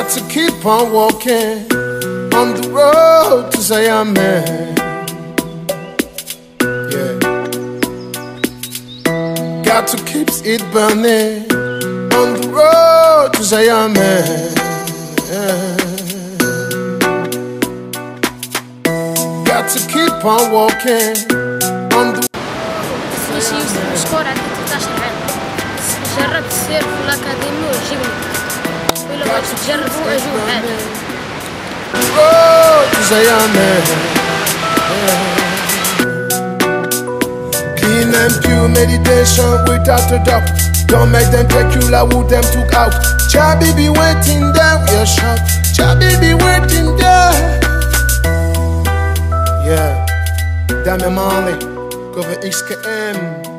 got to keep on walking on the road to say amen. Yeah. Got to keep it burning on the road to say amen. Yeah. Got to keep on walking on the Жарат академию. Oh, oxigênio as you had it. Clean and pure meditation without a doubt. Don't make them take you like who them took out. Chabi be waiting there with your shop. Chabi be waiting there. Yeah, Damn dame mami, cover XKM.